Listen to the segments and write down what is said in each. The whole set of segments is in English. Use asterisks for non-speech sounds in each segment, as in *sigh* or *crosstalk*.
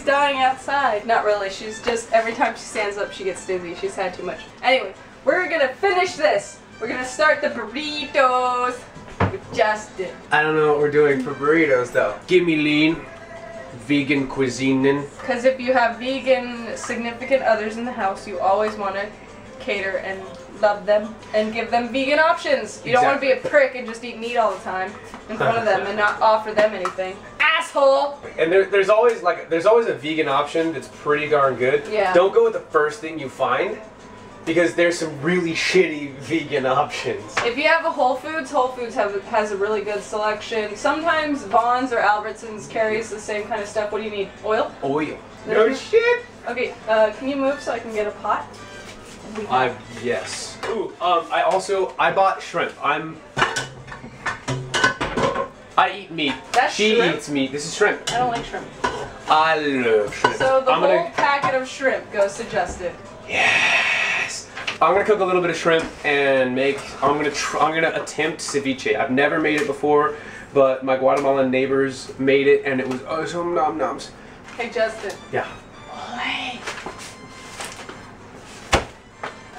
She's dying outside. Not really. She's just every time she stands up, she gets dizzy. She's had too much. Anyway, we're gonna finish this. We're gonna start the burritos with Justin. I don't know what we're doing for burritos though. Give me lean, vegan cuisine. Because if you have vegan significant others in the house, you always want to cater and love them and give them vegan options. You don't want to be a prick and just eat meat all the time in front of them and not offer them anything. Asshole! And there, there's always like there's always a vegan option that's pretty darn good. Yeah. Don't go with the first thing you find because there's some really shitty vegan options. If you have a Whole Foods, Whole Foods have, has a really good selection. Sometimes Vons or Albertsons carries the same kind of stuff. What do you need? Oil? Oil. No shit. Okay, uh, can you move so I can get a pot? I yes. Ooh, um, I also I bought shrimp. I'm. I eat meat. That's she shrimp? eats meat. This is shrimp. I don't like shrimp. I love shrimp. So the I'm whole gonna packet of shrimp goes to Justin. yes. I'm gonna cook a little bit of shrimp and make. I'm gonna. Tr- I'm gonna attempt ceviche. I've never made it before, but my Guatemalan neighbors made it and it was oh so nom noms. Hey Justin. Yeah.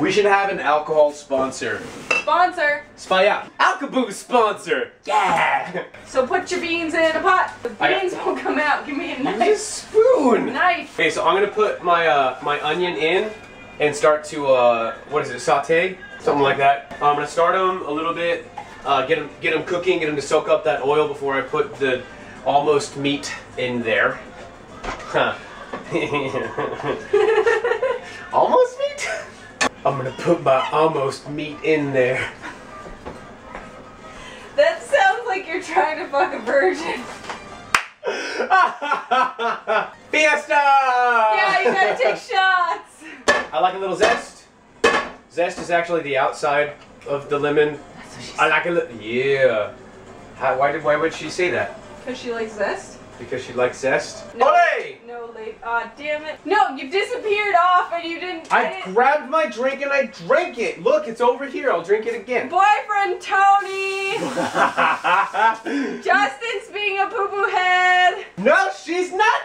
We should have an alcohol sponsor. Sponsor. Spy out. Alcaboo sponsor. Yeah. So put your beans in a pot. The beans won't come out. Give me a Use a spoon. Knife. Okay, so I'm gonna put my uh, my onion in and start to uh, what is it, saute, something like that. I'm gonna start them a little bit, uh, get them get them cooking, get them to soak up that oil before I put the almost meat in there. Huh. *laughs* *laughs* almost. I'm gonna put my almost meat in there. That sounds like you're trying to fuck a virgin. *laughs* Fiesta! Yeah, you gotta take *laughs* shots. I like a little zest. Zest is actually the outside of the lemon. That's what she I like a little. Yeah. How, why did? Why would she say that? Because she likes zest? Because she likes zest. No. Olay! No, late. Ah, damn it. No, you disappeared off and you didn't. I grabbed my drink and I drank it. Look, it's over here. I'll drink it again. *laughs* Boyfriend Tony! Justin's being a poo poo head! no, she's not.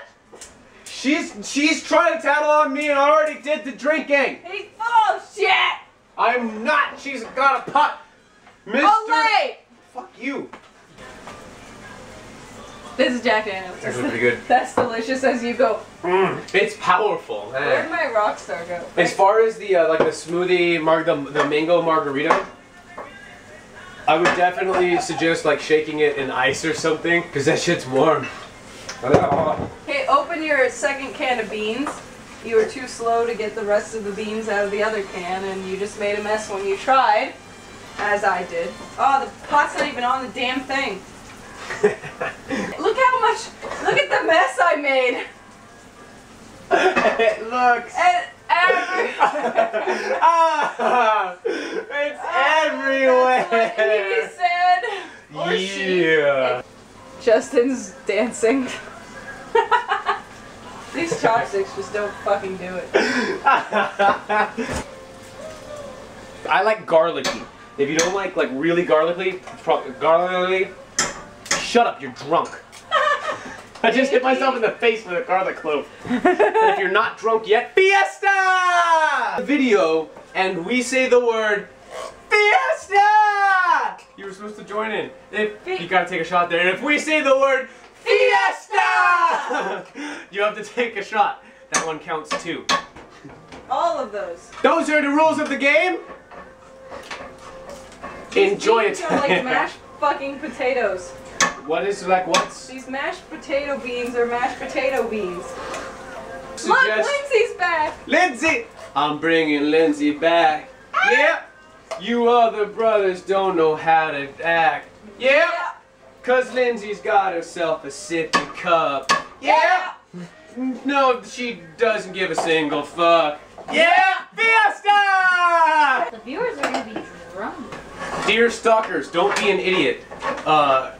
She's she's trying to tattle on me and I already did the drinking. He's full of shit! I'm not. She's got a pot. Mister. Olay! Fuck you. This is Jack Daniels. Actually pretty good. *laughs* That's delicious as you go. Mm, it's powerful. Where'd my rock star go? As far as the uh, like the smoothie mar the, the mango margarita, I would definitely suggest like shaking it in ice or something because that shit's warm. Hey, open your second can of beans. You were too slow to get the rest of the beans out of the other can, and you just made a mess when you tried, as I did. Oh, the pot's not even on the damn thing. *laughs* Look much. Look at the mess I made. it looks. And every. *laughs* ah, it's That's what he everywhere. said. Or she. Yeah. Justin's dancing. *laughs* These chopsticks just don't fucking do it. I like garlicky. If you don't like like really garlicky, garlicky, shut up. You're drunk. I just hit myself in the face with a garlic clove. if you're not drunk yet, fiesta! Video, and we say the word fiesta. You were supposed to join in. If you gotta take a shot there, and if we say the word fiesta, *laughs* you have to take a shot. That one counts too. All of those. Those are the rules of the game. Enjoy it. are like *laughs* mashed fucking potatoes. What is like what's These mashed potato beans are mashed potato beans. Look, suggest Lindsey's back. Lindsey? I'm bringing Lindsey back. Yeah. You other brothers don't know how to act. Yeah. Cause Lindsey's got herself a sippy cup. Yeah. No, she doesn't give a single fuck. Yeah. Fiesta! The viewers are gonna be drunk. Dear stalkers, don't be an idiot. Uh,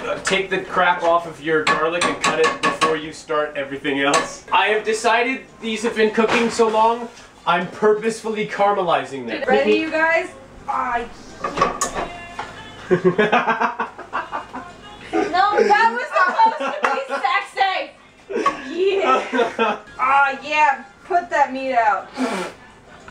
uh, take the crap off of your garlic and cut it before you start everything else. I have decided these have been cooking so long, I'm purposefully caramelizing them. Ready, you guys? I. *laughs* No, that was supposed to be sexy. yeah. Oh *laughs* yeah. Put that meat out.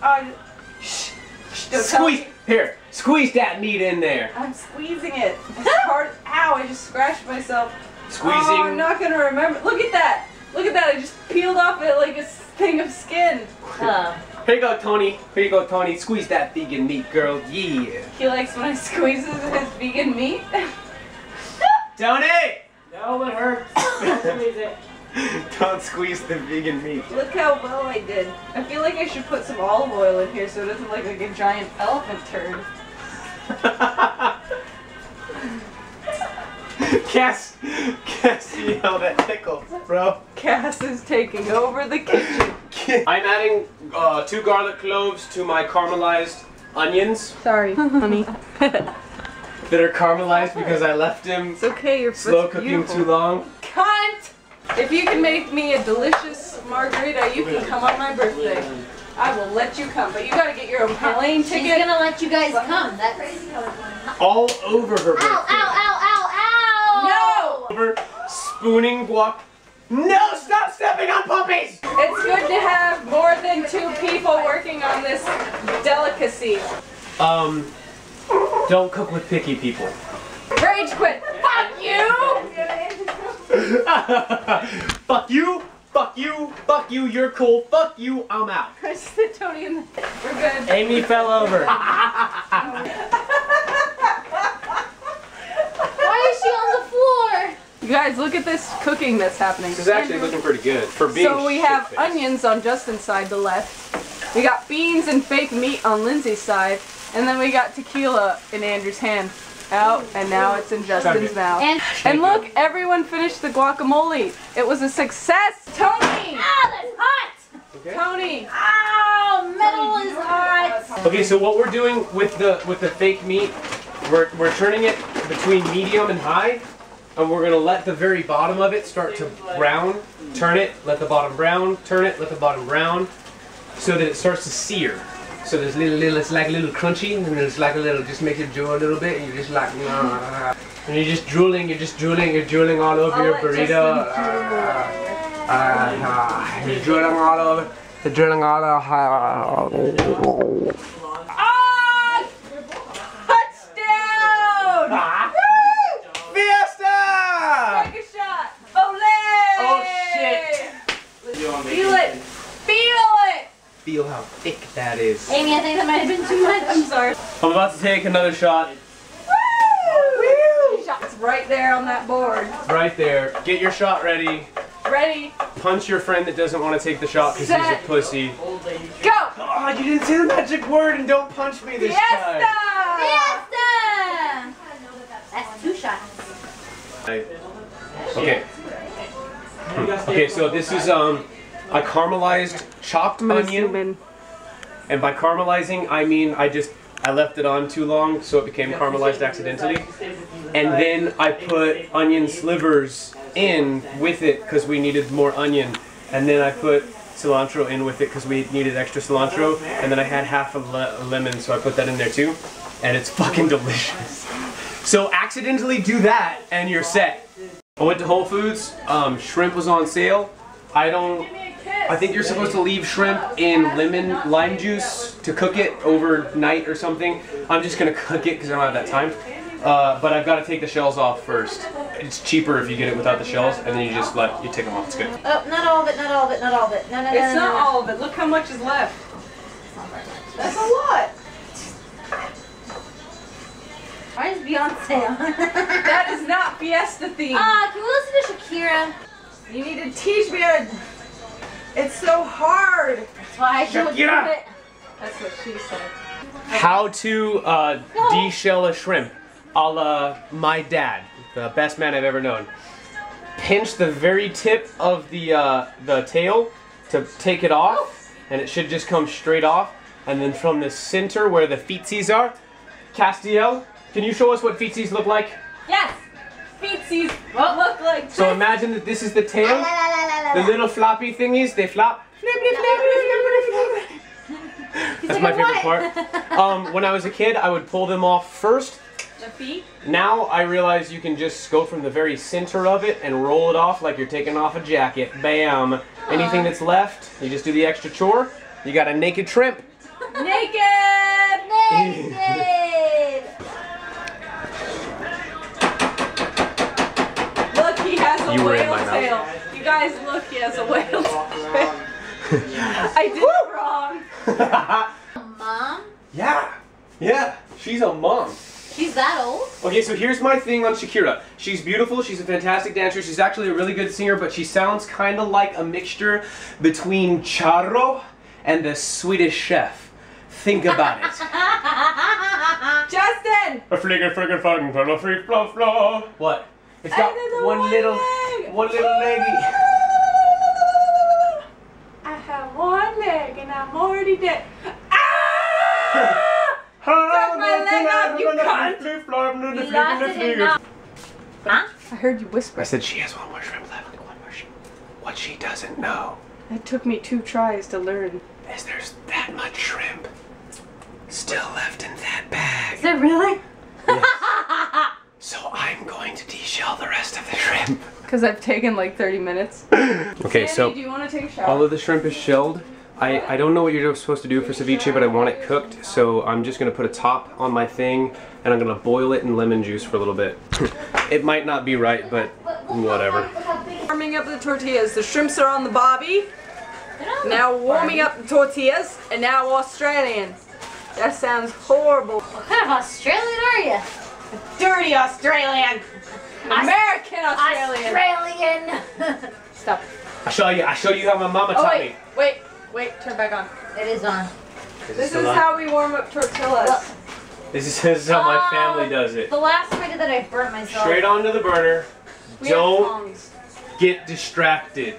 Oh, shh. Shh. Squeeze. Here. Squeeze that meat in there. I'm squeezing it. It's hard. Ow! I just scratched myself. Squeezing. Oh, I'm not gonna remember. Look at that. Look at that. I just peeled off it like a thing of skin. Oh. Here you go, Tony. Here you go, Tony. Squeeze that vegan meat, girl. Yeah. He likes when I *laughs* squeeze his his vegan meat. Tony! *laughs* No, it hurts. *laughs* Squeeze it. *laughs* Don't squeeze the vegan meat. Look how well I did. I feel like I should put some olive oil in here so it doesn't look like a giant elephant turd. *laughs* Cass, Cass, you know that tickles, bro. Cass is taking over the kitchen. *laughs* I'm adding uh, two garlic cloves to my caramelized onions Sorry, honey. that are caramelized because I left them it's okay. Your slow cooking beautiful. too long. Cunt! If you can make me a delicious margarita, you can come on my birthday. I will let you come, but you gotta get your own plane ticket. She's ticket. gonna let you guys come. That's crazy how it's. All over her birthday. Ow, ow, ow, ow, ow! No! Over spooning guac. No, stop stepping on puppies! It's good to have more than two people working on this delicacy. Um, don't cook with picky people. Rage quit. *laughs* Fuck you! fuck you, fuck you, you, you're cool, fuck you, I'm out. I just hit Tony in the. We're good. Amy fell over. *laughs* Why is she on the floor? You guys, look at this cooking that's happening. This is actually looking pretty good for being So we have shit-faced. onions on Justin's side, the left. We got beans and fake meat on Lindsey's side, and then we got tequila in Andrew's hand. Out, and now it's in Justin's mouth. And And look, everyone finished the guacamole. It was a success. Tony! ah, that's hot! Tony! Ow, metal is hot. Okay, so what we're doing with the with the fake meat, we're we're turning it between medium and high, and we're gonna let the very bottom of it start to brown. Turn it, let the bottom brown. Turn it, let the bottom brown, so that it starts to sear. So there's little, little, it's like a little crunchy, and it's like a little, just makes it drool a little bit, and you're just like, nah. and you're just drooling, you're just drooling, you're drooling all over I'll your burrito. Ah, ah, you're drooling all over, you're drooling all over. Ah! Touchdown! Woo! Fiesta! Take a shot. Olay! Oh, shit. Feel it. Feel it. Feel how thick that is. Amy, I think that might have been too much. I'm sorry. I'm about to take another shot Woo! Shots right there on that board. right there. Get your shot ready. Ready? Punch your friend that doesn't want to take the shot because he's a pussy. Go! Oh, you didn't say the magic word and don't punch me this Fiesta! Fiesta! That's two shots. Okay. Okay, so this is um a caramelized chopped onion. And by caramelizing, I mean I just I left it on too long, so it became caramelized accidentally. And then I put onion slivers in with it because we needed more onion. And then I put cilantro in with it because we needed extra cilantro. And then I had half a, le- lemon, so I put that in there too. And it's fucking delicious. So accidentally do that, and you're set. I went to Whole Foods. Um, shrimp was on sale. I don't. I think you're supposed to leave shrimp in lemon lime juice to cook it overnight or something. I'm just gonna *laughs* cook it because I don't have that time. Uh, but I've got to take the shells off first. It's cheaper if you get it without the shells, and then you just let you take them off. It's good. Oh, not all of it, not all of it, not all of it. No, no, no, It's no, not no. all of it. Look how much is left. That's a lot. Why is Beyonce on? That is not Fiesta themed. Ah, can we listen to Shakira? You need to teach me how to. It's so hard. That's why I don't do it. That's what she said. How to uh, de-shell a shrimp, a la my dad, the best man I've ever known. Pinch the very tip of the uh, the tail to take it off, and it should just come straight off. And then from the center where the feetsies are, Castiel, can you show us what feetsies look like? Yes. Feetsies look like So imagine that this is the La, tail. la, la, la, la, The little floppy thingies, they flop. That's my favorite part. Um, when I was a kid, I would pull them off first, The feet? Now I realize you can just go from the very center of it and roll it off like you're taking off a jacket. Bam. Anything that's left, you just do the extra chore. You got a naked shrimp. Naked! Naked! You were in whale my mouth. You guys, look, he has a whale tail. *laughs* I did it wrong. *laughs* Mom? yeah. Yeah. She's a mom. She's that old? Okay, so here's my thing on Shakira. She's beautiful, she's a fantastic dancer, she's actually a really good singer, but she sounds kind of like a mixture between Charo and the Swedish chef. Think about it. *laughs* Justin! A flicker, flicker, fun, fun, a free, fluff, fluff. What? It's got I did the one one little, leg. one little leggy. I have one leg and I'm already dead. Ah! Took my leg off, you cunt. You lost it enough. Huh? I heard you whisper. I said she has one more shrimp left. One more shrimp. What she doesn't know It took me two tries to learn. is there's that much shrimp still left in that bag. Is it really? So I'm going to deshell the rest of the shrimp. Because I've taken like 30 minutes. *laughs* Okay, Sandy, so do you want to take a shower? all of the shrimp is shelled. I, I don't know what you're supposed to do for ceviche, but I want it cooked, so I'm just gonna put a top on my thing, and I'm gonna boil it in lemon juice for a little bit. *laughs* it might not be right, but whatever. Warming up the tortillas. The shrimps are on the bobby. Now warming up the tortillas, and now Australian. That sounds horrible. What kind of Australian are you? Dirty Australian. American Australian. Australian! *laughs* Stop. I show you. I show you how my mama Oh taught wait, me. wait, wait. Turn back on. it is on. This is how we warm up tortillas. This is, this is how my Oh. family does it. The last time I did that, I burnt myself. Straight onto the burner. We Don't get distracted.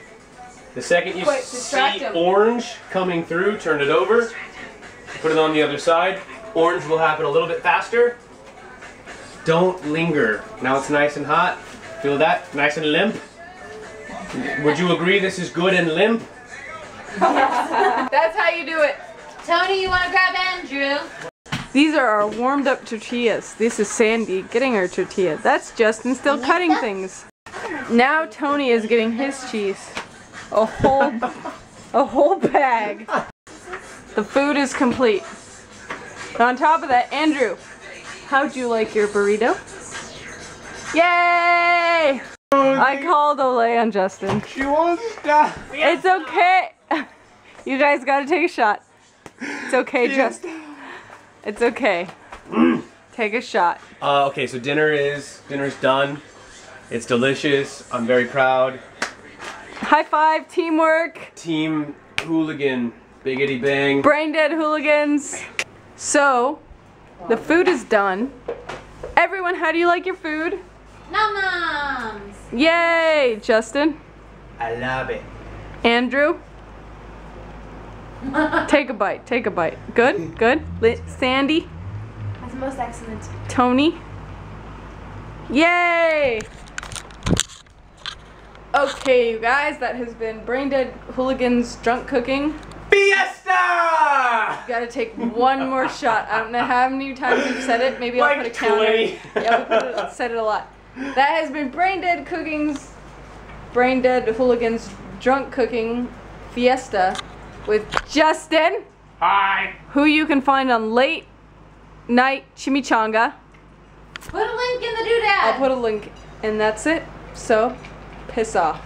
The second you Quick, see him. orange coming through, turn it over. Put it on the other side. Orange will happen a little bit faster. Don't linger. Now it's nice and hot. Feel that? Nice and limp. Would you agree this is good and limp? *laughs* That's how you do it. Tony, you want to grab Andrew? These are our warmed up tortillas. This is Sandy getting her tortilla. That's Justin still cutting things. Now Tony is getting his cheese. A whole a whole bag. The food is complete. And on top of that, Andrew, how'd you like your burrito? Yay! I called Olay on Justin. She won't stop. It's okay. You guys gotta take a shot. It's okay, Justin. It's okay. Take a shot. Uh, okay, so dinner is dinner's done. It's delicious. I'm very proud. High five, teamwork, Team hooligan, biggity bang. brain dead hooligans. So, the food is done. Everyone, how do you like your food? Nom noms! Yay! Justin, I love it. Andrew, take a bite. Take a bite. Good, good. Li- Sandy, That's the most excellent. Tony. Yay! Okay, you guys, that has been Brain Dead Hooligans Drunk Cooking. Fiesta! Gotta take one more shot. I don't know how many times we've said it. Maybe I'll put a counter. 20. Yeah, we put it, said it a lot. That has been Brain Dead Cooking's Brain Dead Hooligans Drunk Cooking Fiesta with Justin, Hi. who you can find on Late Night Chimichanga. Put a link in the doodad. I'll put a link, and that's it. So, piss off.